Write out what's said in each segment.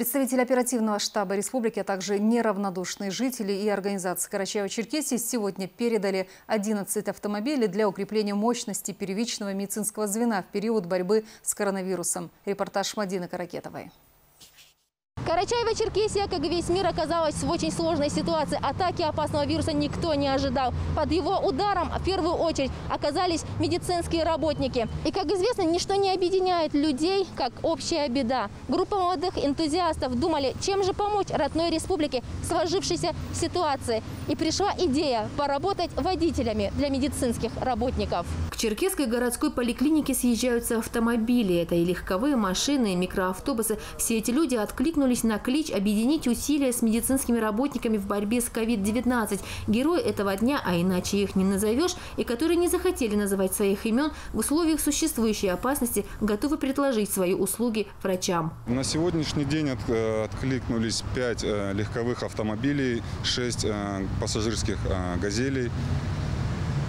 Представители оперативного штаба республики, а также неравнодушные жители и организации Карачаева-Черкесии сегодня передали 11 автомобилей для укрепления мощности первичного медицинского звена в период борьбы с коронавирусом. Репортаж Мадины Каракетовой. Карачаево-Черкесия, как и весь мир, оказалась в очень сложной ситуации. Атаки опасного вируса никто не ожидал. Под его ударом в первую очередь оказались медицинские работники. И, как известно, ничто не объединяет людей, как общая беда. Группа молодых энтузиастов думали, чем же помочь родной республике в сложившейся ситуации. И пришла идея поработать водителями для медицинских работников. К Черкесской городской поликлинике съезжаются автомобили. Это и легковые машины, и микроавтобусы. Все эти люди откликнулись решились на клич объединить усилия с медицинскими работниками в борьбе с COVID-19. Герои этого дня, а иначе их не назовешь, и которые не захотели называть своих имен, в условиях существующей опасности готовы предложить свои услуги врачам. На сегодняшний день э, откликнулись 5 э, легковых автомобилей, 6 э, пассажирских газелей.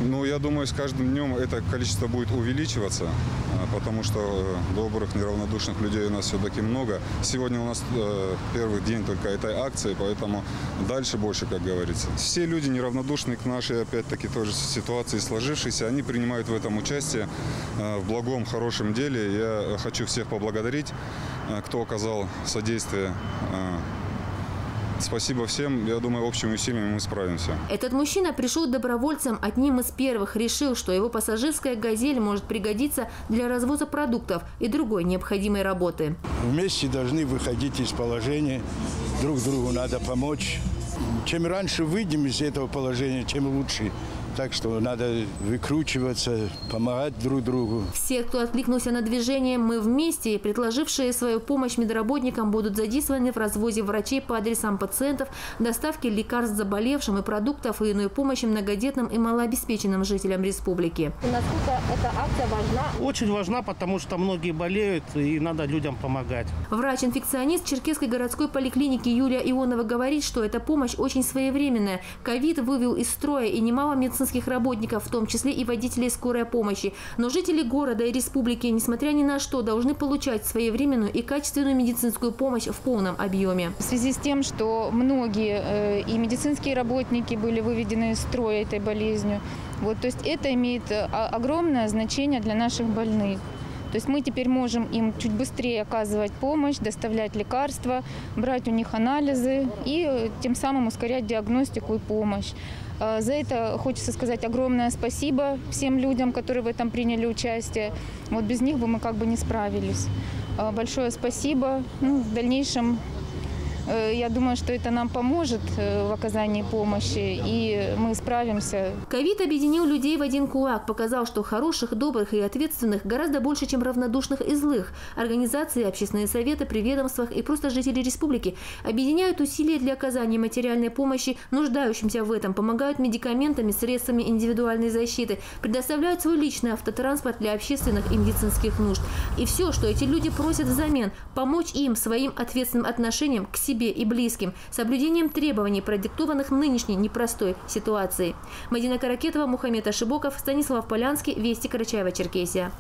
Ну, я думаю, с каждым днем это количество будет увеличиваться, а, потому что э, добрых, неравнодушных людей у нас все-таки много. Сегодня у нас э, первый день только этой акции, поэтому дальше больше, как говорится. Все люди неравнодушные к нашей, опять-таки, тоже ситуации сложившейся, они принимают в этом участие э, в благом, хорошем деле. Я хочу всех поблагодарить, кто оказал содействие Спасибо всем. Я думаю, общими усилиями мы справимся. Этот мужчина пришел добровольцем одним из первых. Решил, что его пассажирская «Газель» может пригодиться для развоза продуктов и другой необходимой работы. Вместе должны выходить из положения. Друг другу надо помочь. Чем раньше выйдем из этого положения, тем лучше. Так что надо выкручиваться, помогать друг другу. Все, кто откликнулся на движение «Мы вместе», предложившие свою помощь медработникам, будут задействованы в развозе врачей по адресам пациентов, доставке лекарств заболевшим и продуктов и иной помощи многодетным и малообеспеченным жителям республики. насколько эта акция важна? Очень важна, потому что многие болеют и надо людям помогать. Врач-инфекционист Черкесской городской поликлиники Юлия Ионова говорит, что эта помощь очень своевременная. Ковид вывел из строя и немало медицинских медицинских работников, в том числе и водителей скорой помощи. Но жители города и республики, несмотря ни на что, должны получать своевременную и качественную медицинскую помощь в полном объеме. В связи с тем, что многие э, и медицинские работники были выведены из строя этой болезнью, вот, то есть это имеет э, огромное значение для наших больных. То есть мы теперь можем им чуть быстрее оказывать помощь, доставлять лекарства, брать у них анализы и э, тем самым ускорять диагностику и помощь. А, за это хочется сказать огромное спасибо всем людям, которые в этом приняли участие. Вот без них бы мы как бы не справились. А, большое спасибо. Ну, в дальнейшем Э, я думаю, что это нам поможет э, в оказании помощи, и мы справимся. Ковид объединил людей в один кулак, показал, что хороших, добрых и ответственных гораздо больше, чем равнодушных и злых. Организации, общественные советы при ведомствах и просто жители республики объединяют усилия для оказания материальной помощи нуждающимся в этом, помогают медикаментами, средствами индивидуальной защиты, предоставляют свой личный автотранспорт для общественных и медицинских нужд. И все, что эти люди просят взамен – помочь им своим ответственным отношением к себе себе и близким, соблюдением требований, продиктованных нынешней непростой ситуацией. Мадина Каракетова, Мухаммед Ашибоков, Станислав Полянский, Вести Карачаева, Черкесия.